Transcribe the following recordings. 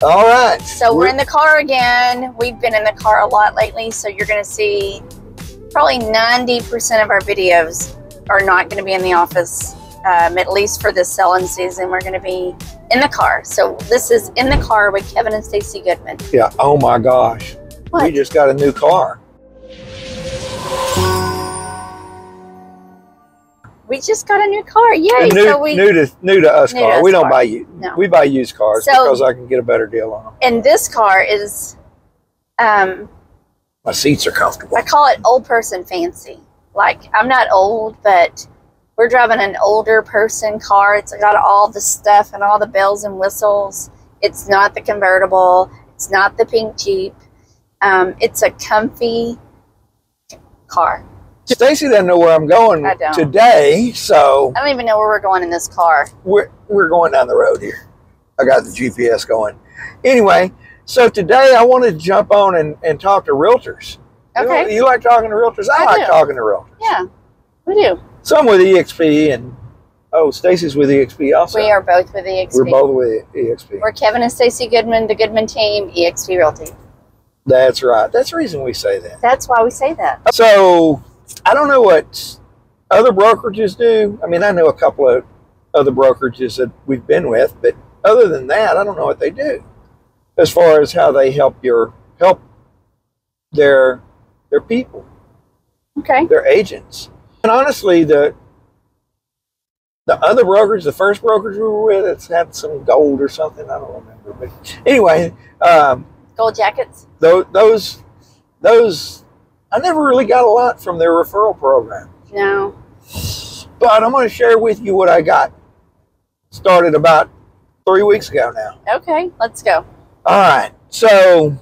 All right. So we're in the car again. We've been in the car a lot lately, so you're going to see probably 90% of our videos are not going to be in the office, um, at least for this selling season. We're going to be in the car. So this is in the car with Kevin and Stacey Goodman. Yeah. Oh my gosh. What? We just got a new car. We just got a new car. Yay! new, so we new to new to us New to car. us we don't car. buy you. No. We buy used cars So- because I can get a better deal on them. and this car is um My seats are comfortable. I call it old person fancy. Like I'm not old, but we're driving an older person car. It's got all the stuff and all the bells and whistles. It's not the convertible. It's not the pink Jeep. Um, it's a comfy car. Stacey doesn't know where I'm going today, so I don't even know where we're going in this car. we're we're going down the road here. I got the GPS going. Anyway, so today I wanted to jump on and, and talk to realtors. You Okay. You, like talking to realtors? I, I like do. talking to realtors. Yeah, we do. Some with EXP and oh, Stacey's with EXP also. We are both with EXP. We're both with EXP. We're Kevin and Stacey Goodman, the Goodman team, EXP Realty. That's right. That's the reason we say that. That's why we say that. So I don't know what other brokerages do. I mean, I know a couple of other brokerages that we've been with, but other than that, I don't know what they do as far as how they help your help their their people, Okay. their agents. And honestly, the the other brokerage, the first brokerage we were with, it's had some gold or something. I don't remember, but anyway, um, Gold jackets. those those those I never really got a lot from their referral program. No. But I'm going to share with you what I got started about three weeks ago now. Okay, let's go. All right, so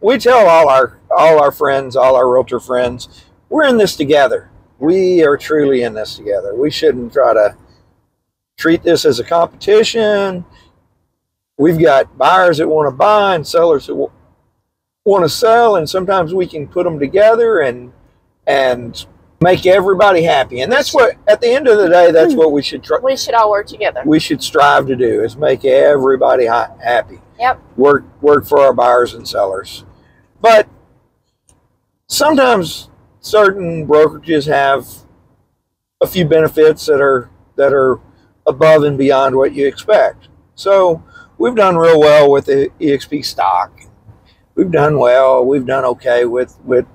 we tell all our all our friends, all our realtor friends, we're in this together. We are truly in this together. We shouldn't try to treat this as a competition. We've got buyers that want to buy and sellers that want to sell, and sometimes we can put them together and and make everybody happy. And that's what, at the end of the day, that's what we should try. We should all work together. We should strive to do is make everybody ha- happy Yep. work work for our buyers and sellers. But sometimes certain brokerages have a few benefits that are that are above and beyond what you expect. So we've done real well with the EXP stock. We've done well. We've done okay with with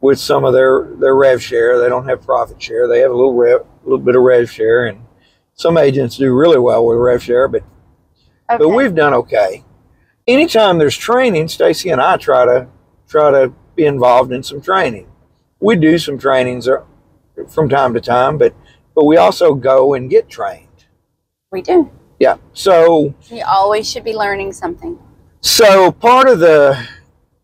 with some of their their rev share. They don't have profit share. They have a little rev, a little bit of rev share, and some agents do really well with rev share. But Okay. but we've done okay. Anytime there's training, Stacey and I try to try to be involved in some training. We do some trainings uh, from time to time, but but we also go and get trained. we do. Yeah. So We always should be learning something. so part of the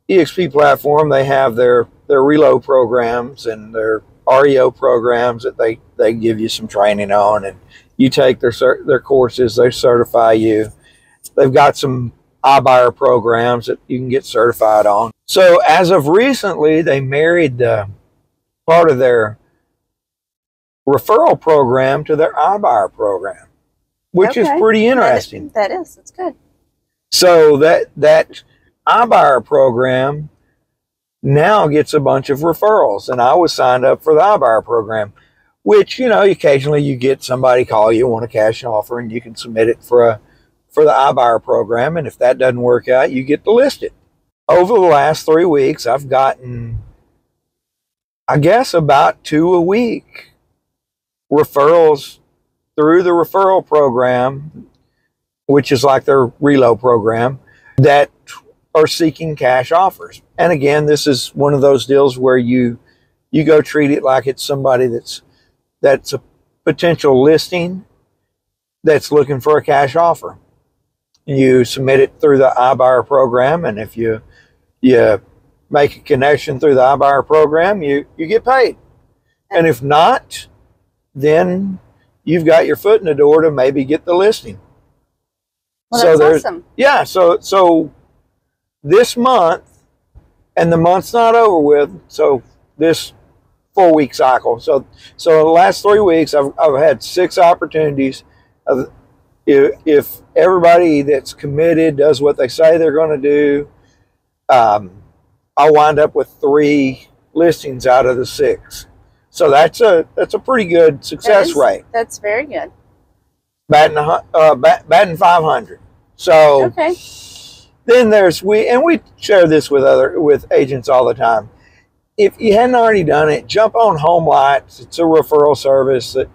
EXP platform, they have their their reload programs and their REO programs that they they give you some training on, and you take their their courses. They certify you. They've got some iBuyer programs that you can get certified on. So as of recently, they married the part of their referral program to their iBuyer program, which is pretty interesting. That is, that is. It's good. So that that iBuyer program now gets a bunch of referrals, and I was signed up for the iBuyer program, which you know occasionally you get somebody call you want a cash offer, and you can submit it for a for the iBuyer program, and if that doesn't work out, you get to list it. Over the last three weeks, I've gotten, I guess, about two a week referrals through the referral program which is like their reload program, that are seeking cash offers. And again, this is one of those deals where you you go treat it like it's somebody that's that's a potential listing that's looking for a cash offer. You submit it through the iBuyer program, and if you you make a connection through the iBuyer program, you you get paid. And if not, then you've got your foot in the door to maybe get the listing. Well, So that's awesome. Yeah, so so this month, and the month's not over with. So this four week cycle. So so the last three weeks, I've I've had six opportunities. Of, if if everybody that's committed does what they say they're going to do. Um, I'll wind up with three listings out of the six. So that's a that's a pretty good success is- rate. That's very good. Batting uh, bat, batting five hundred. So Okay. Then there's we and we share this with other with agents all the time. If you hadn't already done it, jump on Home Lights. It's a referral service that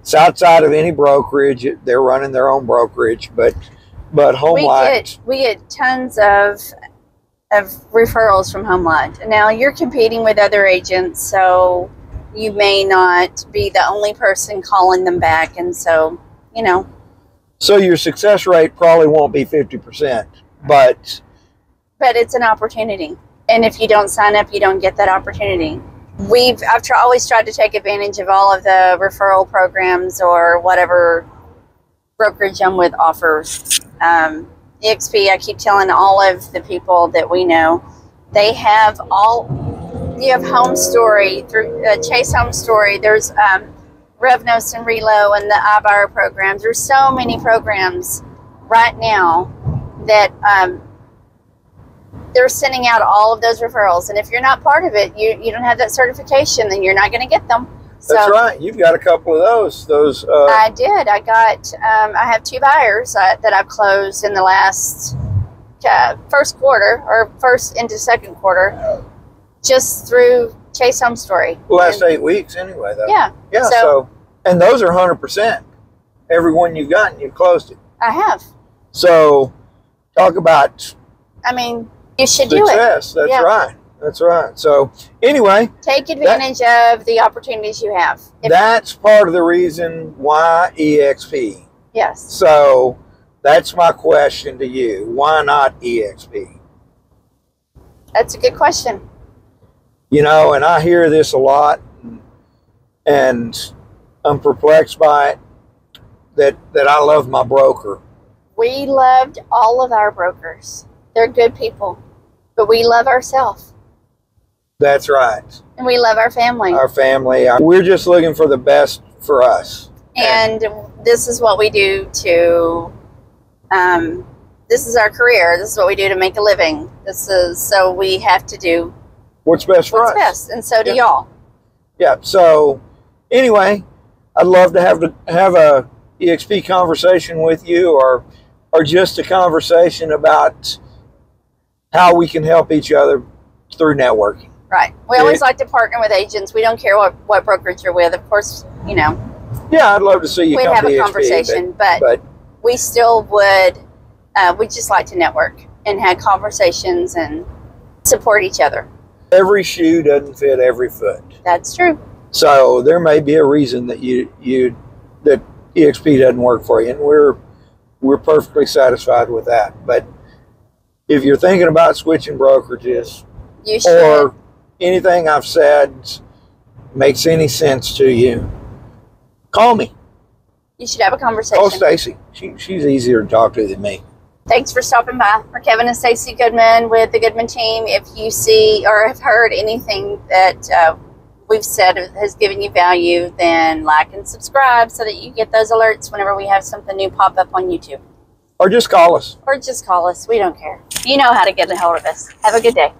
it's outside of any brokerage. They're running their own brokerage, but but Home we Lights. get we get tons of of referrals from Home Homelight. Now you're competing with other agents, so you may not be the only person calling them back, and so you know So your success rate probably won't be fifty percent, but but it's an opportunity. And if you don't sign up, you don't get that opportunity. We've I've try, always tried to take advantage of all of the referral programs or whatever brokerage I'm with offers. Um, EXP, I keep telling all of the people that we know, they have all. You have Home Story through uh, Chase Home Story. There's um, Revnos and Relo and the iBuyer programs. There's so many programs right now that um, they're sending out all of those referrals. And if you're not part of it, you, you don't have that certification, then you're not going to get them. So that's right. You've got a couple of those. Those uh, I did. I got, um, I have two buyers uh, that I've closed in the last uh, first quarter or first into second quarter just through Chase Home Story. last And- eight weeks anyway. Though. Yeah, Yeah. So- So, and those are hundred percent. Every one you've gotten, you've closed it. I have. So talk about I mean, you should do it. success. That's Yeah. right. That's right. So anyway, Take advantage of the opportunities you have. If- that's part of the reason why EXP. yes. So that's my question to you. Why not EXP? That's a good question. You know, and I hear this a lot and I'm perplexed by it that that I love my broker. We loved all of our brokers. They're good people, but we love ourselves That's right. and we love our family. Our family. We're just looking for the best for us. and this is what we do to, um, this is our career. This is what we do to make a living. This is so we have to do What's best for what's us? best, and so do Yeah. y'all. Yeah. So anyway, I'd love to have to have a EXP conversation with you, or or just a conversation about how we can help each other through networking. Right. We always like to partner with agents. We don't care what, what brokerage you're with. Of course, you know, Yeah, I'd love to see you we'd have a conversation, but, But, we still would, uh, we just like to network and have conversations and support each other. every shoe doesn't fit every foot. That's true. So there may be a reason that you you that EXP doesn't work for you, and we're we're perfectly satisfied with that. But if you're thinking about switching brokerages, You or anything I've said makes any sense to you, call me. you should have a conversation. Call. Stacey. She, she's easier to talk to than me. Thanks for stopping by. For Kevin and Stacey Goodman with the Goodman team, if you see or have heard anything that uh, we've said has given you value, then like and subscribe so that you get those alerts whenever we have something new pop up on YouTube. Or just call us. Or just call us. We don't care. You know how to get a hold of us. Have a good day.